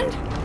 friend!